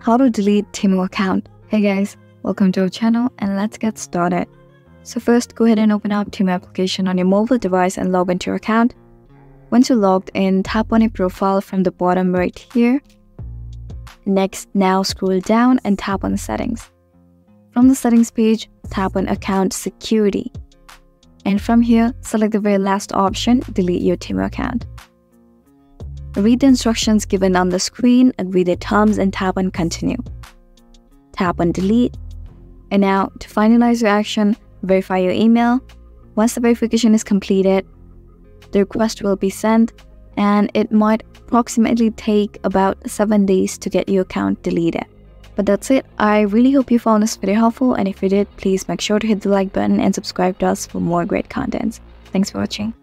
how to delete Temu account. Hey guys, welcome to our channel and let's get started. So first, go ahead and open up Temu application on your mobile device and log into your account. Once you're logged in, tap on your profile from the bottom right here. Next, now scroll down and tap on settings. From the settings page, tap on account security. And from here, select the very last option, delete your Temu account. Read the instructions given on the screen, agree the terms and tap on continue. Tap on delete. And now to finalize your action, verify your email. Once the verification is completed, the request will be sent and it might approximately take about 7 days to get your account deleted. But that's it. I really hope you found this video helpful and if you did, please make sure to hit the like button and subscribe to us for more great contents. Thanks for watching.